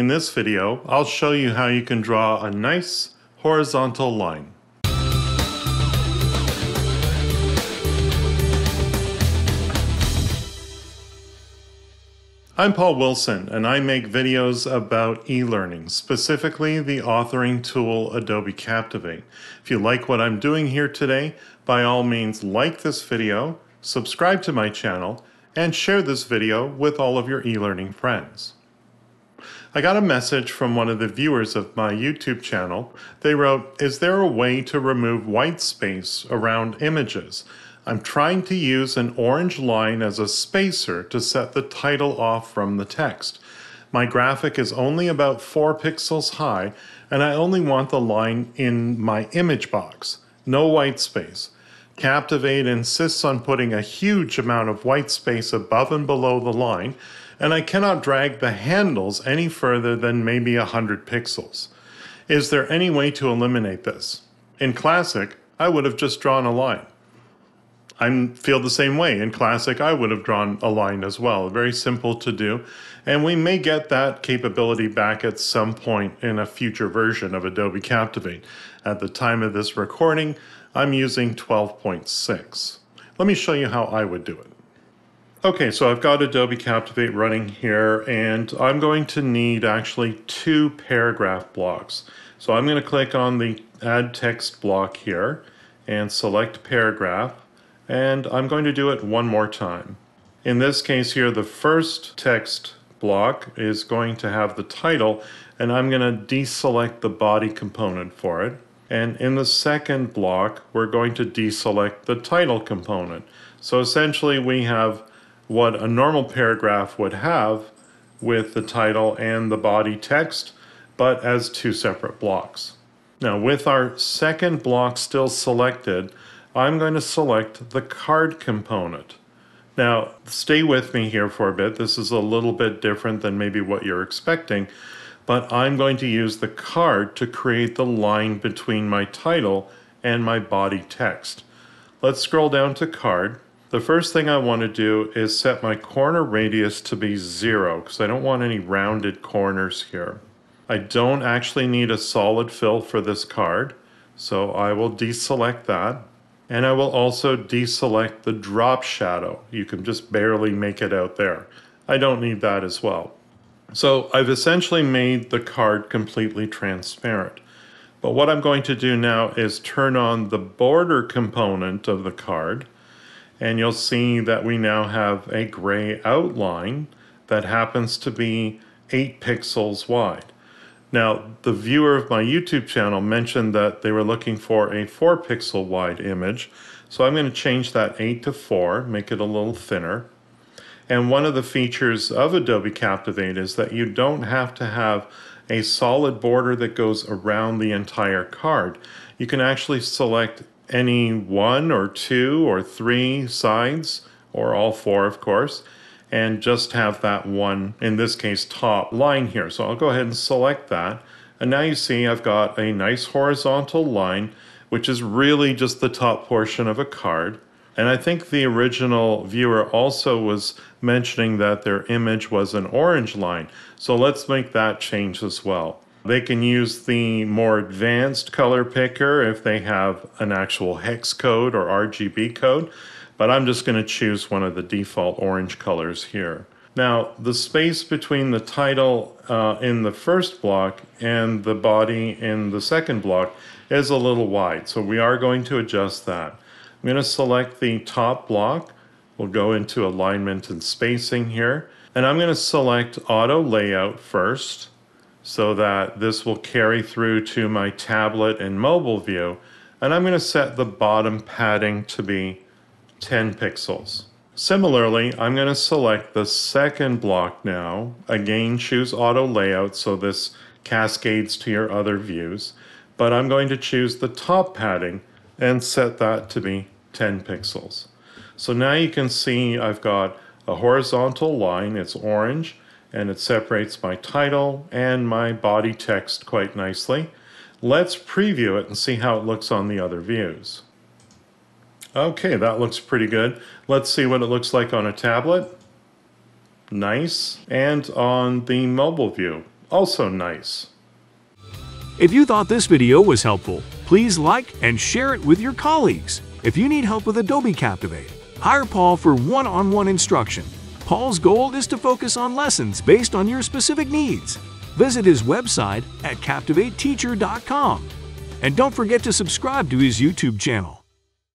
In this video, I'll show you how you can draw a nice horizontal line. I'm Paul Wilson, and I make videos about e-learning, specifically the authoring tool Adobe Captivate. If you like what I'm doing here today, by all means like this video, subscribe to my channel, and share this video with all of your e-learning friends. I got a message from one of the viewers of my YouTube channel. They wrote, Is there a way to remove white space around images? I'm trying to use an orange line as a spacer to set the title off from the text. My graphic is only about 4 pixels high, and I only want the line in my image box. No white space. Captivate insists on putting a huge amount of white space above and below the line, and I cannot drag the handles any further than maybe 100 pixels. Is there any way to eliminate this? In Classic, I would have just drawn a line. I feel the same way. In Classic, I would have drawn a line as well. Very simple to do. And we may get that capability back at some point in a future version of Adobe Captivate. At the time of this recording, I'm using 12.6. Let me show you how I would do it. Okay, so I've got Adobe Captivate running here, and I'm going to need actually two paragraph blocks. So I'm going to click on the Add Text block here and select Paragraph, and I'm going to do it one more time. In this case here, the first text block is going to have the title, and I'm going to deselect the body component for it. And in the second block, we're going to deselect the title component. So essentially we have what a normal paragraph would have with the title and the body text, but as two separate blocks. Now, with our second block still selected, I'm going to select the card component. Now, stay with me here for a bit. This is a little bit different than maybe what you're expecting, but I'm going to use the card to create the line between my title and my body text. Let's scroll down to card the first thing I want to do is set my corner radius to be zero because I don't want any rounded corners here. I don't actually need a solid fill for this card, so I will deselect that. And I will also deselect the drop shadow. You can just barely make it out there. I don't need that as well. So I've essentially made the card completely transparent. But what I'm going to do now is turn on the border component of the card and you'll see that we now have a gray outline that happens to be 8 pixels wide. Now, the viewer of my YouTube channel mentioned that they were looking for a 4 pixel wide image, so I'm going to change that 8 to 4, make it a little thinner. And one of the features of Adobe Captivate is that you don't have to have a solid border that goes around the entire card. You can actually select any one or two or three sides, or all four, of course, and just have that one, in this case, top line here. So I'll go ahead and select that. And now you see I've got a nice horizontal line, which is really just the top portion of a card. And I think the original viewer also was mentioning that their image was an orange line. So let's make that change as well. They can use the more advanced color picker if they have an actual hex code or RGB code, but I'm just going to choose one of the default orange colors here. Now, the space between the title uh, in the first block and the body in the second block is a little wide, so we are going to adjust that. I'm going to select the top block. We'll go into alignment and spacing here, and I'm going to select auto layout first so that this will carry through to my tablet and mobile view. And I'm going to set the bottom padding to be 10 pixels. Similarly, I'm going to select the second block now. Again, choose auto layout so this cascades to your other views. But I'm going to choose the top padding and set that to be 10 pixels. So now you can see I've got a horizontal line, it's orange, and it separates my title and my body text quite nicely. Let's preview it and see how it looks on the other views. Okay, that looks pretty good. Let's see what it looks like on a tablet. Nice. And on the mobile view. also nice. If you thought this video was helpful, please like and share it with your colleagues. If you need help with Adobe Captivate, hire Paul for one-on-one instruction. Paul's goal is to focus on lessons based on your specific needs. Visit his website at CaptivateTeacher.com. And don't forget to subscribe to his YouTube channel.